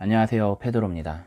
안녕하세요 페드로입니다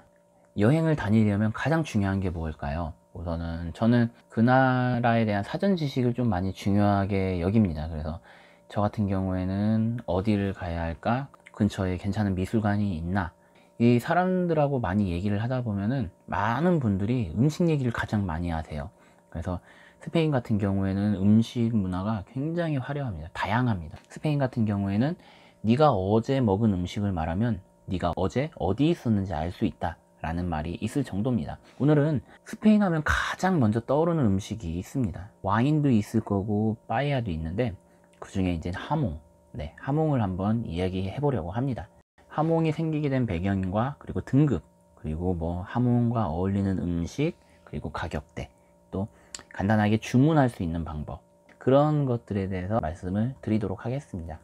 여행을 다니려면 가장 중요한 게 뭘까요? 우선은 저는 그 나라에 대한 사전 지식을 좀 많이 중요하게 여깁니다 그래서 저 같은 경우에는 어디를 가야 할까? 근처에 괜찮은 미술관이 있나? 이 사람들하고 많이 얘기를 하다 보면은 많은 분들이 음식 얘기를 가장 많이 하세요 그래서 스페인 같은 경우에는 음식 문화가 굉장히 화려합니다 다양합니다 스페인 같은 경우에는 네가 어제 먹은 음식을 말하면 네가 어제 어디 있었는지 알 수 있다 라는 말이 있을 정도입니다. 오늘은 스페인 하면 가장 먼저 떠오르는 음식이 있습니다. 와인도 있을 거고 빠에야도 있는데 그 중에 이제 하몽 네, 하몽을 한번 이야기해 보려고 합니다. 하몽이 생기게 된 배경과 그리고 등급 그리고 뭐 하몽과 어울리는 음식 그리고 가격대 또 간단하게 주문할 수 있는 방법 그런 것들에 대해서 말씀을 드리도록 하겠습니다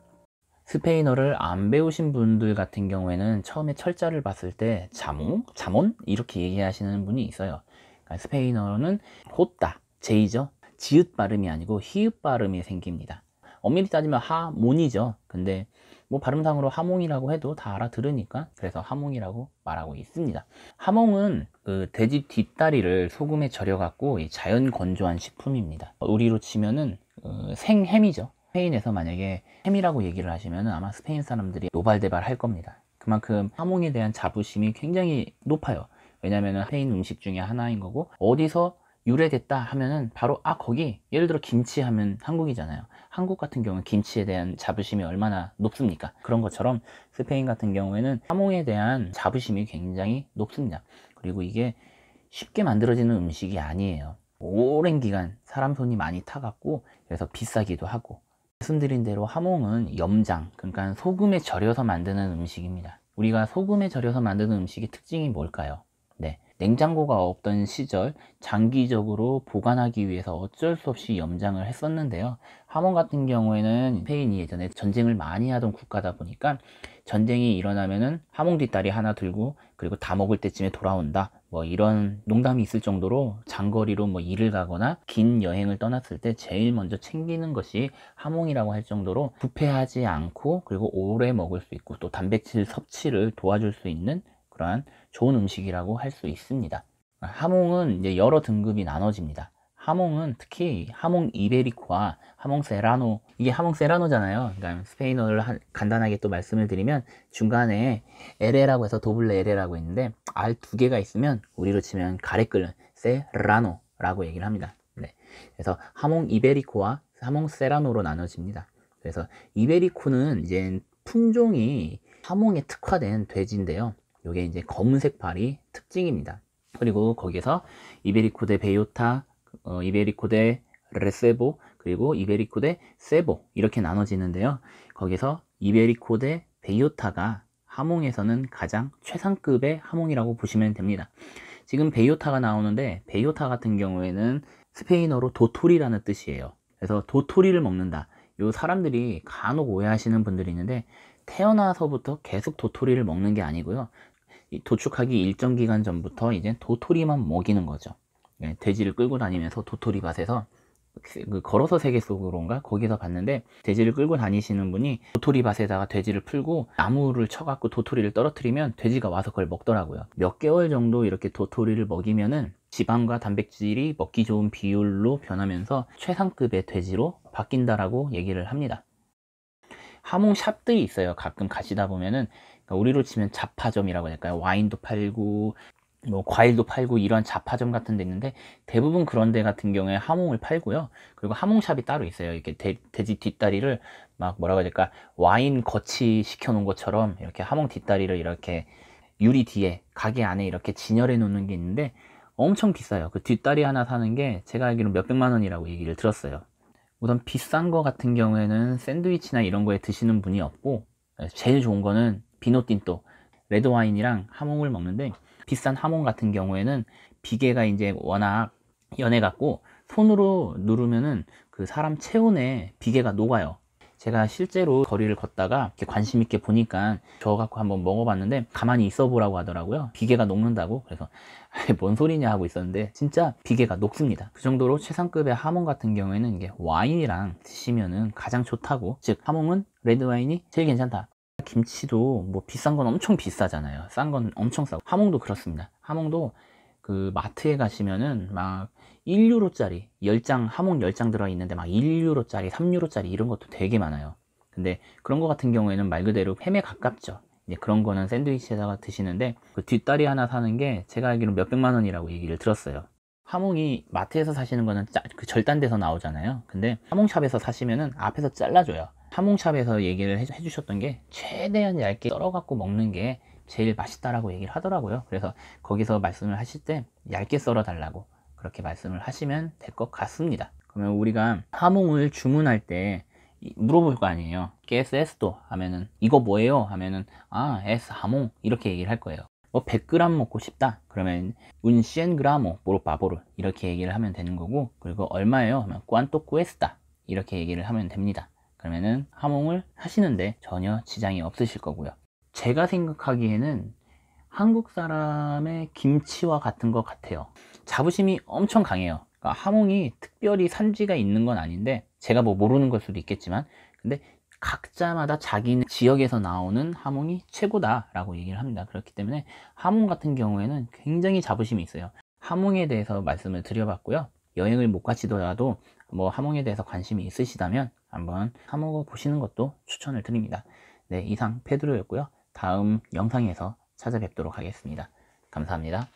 스페인어를 안 배우신 분들 같은 경우에는 처음에 철자를 봤을 때 자몽? 자몬? 이렇게 얘기하시는 분이 있어요. 그러니까 스페인어는 호따, 제이죠. 지읒 발음이 아니고 히읗 발음이 생깁니다. 엄밀히 따지면 하몬이죠. 근데 뭐 발음상으로 하몽이라고 해도 다 알아들으니까 그래서 하몽이라고 말하고 있습니다. 하몽은 그 돼지 뒷다리를 소금에 절여 갖고 자연 건조한 식품입니다. 우리로 치면은 어, 생햄이죠 스페인에서 만약에 햄이라고 얘기를 하시면 아마 스페인 사람들이 노발대발 할 겁니다. 그만큼 하몽에 대한 자부심이 굉장히 높아요. 왜냐하면 스페인 음식 중에 하나인 거고 어디서 유래됐다 하면은 바로 아 거기 예를 들어 김치 하면 한국이잖아요. 한국 같은 경우는 김치에 대한 자부심이 얼마나 높습니까? 그런 것처럼 스페인 같은 경우에는 하몽에 대한 자부심이 굉장히 높습니다. 그리고 이게 쉽게 만들어지는 음식이 아니에요. 오랜 기간 사람 손이 많이 타갖고 그래서 비싸기도 하고 말씀드린 대로 하몽은 염장 그러니까 소금에 절여서 만드는 음식입니다. 우리가 소금에 절여서 만드는 음식의 특징이 뭘까요? 네 냉장고가 없던 시절 장기적으로 보관하기 위해서 어쩔 수 없이 염장을 했었는데요. 하몽 같은 경우에는 스페인이 예전에 전쟁을 많이 하던 국가다 보니까 전쟁이 일어나면은 하몽 뒷다리 하나 들고 그리고 다 먹을 때쯤에 돌아온다 뭐 이런 농담이 있을 정도로 장거리로 뭐 일을 가거나 긴 여행을 떠났을 때 제일 먼저 챙기는 것이 하몽이라고 할 정도로 부패하지 않고 그리고 오래 먹을 수 있고 또 단백질 섭취를 도와줄 수 있는 그러한 좋은 음식이라고 할 수 있습니다. 하몽은 이제 여러 등급이 나눠집니다 하몽은 특히 하몽 이베리코와 하몽 세라노 이게 하몽 세라노잖아요. 그러니까 스페인어를 한, 간단하게 또 말씀을 드리면 중간에 에레라고 해서 도블레 에레라고 있는데 알 두 개가 있으면 우리로 치면 가래 끓는 세라노 라고 얘기를 합니다. 네. 그래서 하몽 이베리코와 하몽 세라노로 나눠집니다. 그래서 이베리코는 이제 품종이 하몽에 특화된 돼지인데요. 이게 이제 검은색 발이 특징입니다. 그리고 거기서 이베리코 대 베요타 어, 이베리코 대 레세보 그리고 이베리코 대 세보 이렇게 나눠지는데요. 거기서 이베리코 대 베이오타가 하몽에서는 가장 최상급의 하몽이라고 보시면 됩니다. 지금 bellota가 나오는데 bellota 같은 경우에는 스페인어로 도토리라는 뜻이에요. 그래서 도토리를 먹는다. 요 사람들이 간혹 오해하시는 분들이 있는데 태어나서부터 계속 도토리를 먹는 게 아니고요. 도축하기 일정 기간 전부터 이제 도토리만 먹이는 거죠 예, 돼지를 끌고 다니면서 도토리 밭에서 그 걸어서 세계 속으로인가? 거기서 봤는데 돼지를 끌고 다니시는 분이 도토리 밭에다가 돼지를 풀고 나무를 쳐갖고 도토리를 떨어뜨리면 돼지가 와서 그걸 먹더라고요. 몇 개월 정도 이렇게 도토리를 먹이면은 지방과 단백질이 먹기 좋은 비율로 변하면서 최상급의 돼지로 바뀐다라고 얘기를 합니다. 하몽 샵들이 있어요 가끔. 가시다 보면은. 그러니까 우리로 치면 잡화점이라고 할까요? 와인도 팔고 뭐 과일도 팔고 이런 잡화점 같은 데 있는데 대부분 그런 데 같은 경우에 하몽을 팔고요. 그리고 하몽샵이 따로 있어요. 이렇게 돼, 지 뒷다리를 막 뭐라고 해야 될까? 와인 거치 시켜 놓은 것처럼 이렇게 하몽 뒷다리를 이렇게 유리 뒤에 가게 안에 이렇게 진열해 놓는 게 있는데 엄청 비싸요. 그 뒷다리 하나 사는 게 제가 알기로 몇백만 원이라고 얘기를 들었어요. 우선 비싼 거 같은 경우에는 샌드위치나 이런 거에 드시는 분이 없고 제일 좋은 거는 vino tinto 레드 와인이랑 하몽을 먹는데 비싼 하몽 같은 경우에는 비계가 이제 워낙 연해 갖고 손으로 누르면은 그 사람 체온에 비계가 녹아요. 제가 실제로 거리를 걷다가 이렇게 관심 있게 보니까 줘 갖고 한번 먹어봤는데 가만히 있어 보라고 하더라고요. 비계가 녹는다고? 그래서 뭔 소리냐 하고 있었는데 진짜 비계가 녹습니다. 그 정도로 최상급의 하몽 같은 경우에는 이게 와인이랑 드시면은 가장 좋다고. 즉 하몽은 레드 와인이 제일 괜찮다 김치도 뭐 비싼 건 엄청 비싸잖아요. 싼 건 엄청 싸고. 하몽도 그렇습니다. 하몽도 그 마트에 가시면은 막 1유로짜리 10장, 하몽 10장 들어있는데 막 1유로짜리, 3유로짜리 이런 것도 되게 많아요. 근데 그런 거 같은 경우에는 말 그대로 햄에 가깝죠. 이제 그런 거는 샌드위치에다가 드시는데 그 뒷다리 하나 사는 게 제가 알기로 몇백만 원이라고 얘기를 들었어요. 하몽이 마트에서 사시는 거는 짜- 그 절단돼서 나오잖아요. 근데 하몽샵에서 사시면은 앞에서 잘라줘요. 하몽샵에서 얘기를 해, 해주셨던 게 최대한 얇게 썰어갖고 먹는 게 제일 맛있다라고 얘기를 하더라고요. 그래서 거기서 말씀을 하실 때 얇게 썰어 달라고 그렇게 말씀을 하시면 될 것 같습니다. 그러면 우리가 하몽을 주문할 때 이- 물어볼 거 아니에요. ¿Qué es esto? 하면은 이거 뭐예요? 하면은 아, es 하몽 이렇게 얘기를 할 거예요. 뭐 100g 먹고 싶다. 그러면 un 100g por favor 이렇게 얘기를 하면 되는 거고 그리고 얼마예요? 하면 cuánto 이렇게 얘기를 하면 됩니다. 그러면은 하몽을 하시는데 전혀 지장이 없으실 거고요. 제가 생각하기에는 한국 사람의 김치와 같은 것 같아요. 자부심이 엄청 강해요. 그러니까 하몽이 특별히 산지가 있는 건 아닌데 제가 뭐 모르는 걸 수도 있겠지만 근데 각자마다 자기 지역에서 나오는 하몽이 최고다라고 얘기를 합니다. 그렇기 때문에 하몽 같은 경우에는 굉장히 자부심이 있어요. 하몽에 대해서 말씀을 드려봤고요. 여행을 못 가시더라도 뭐 하몽에 대해서 관심이 있으시다면 한번 사 먹어 보시는 것도 추천을 드립니다. 네, 이상 페드로였고요. 다음 영상에서 찾아뵙도록 하겠습니다. 감사합니다.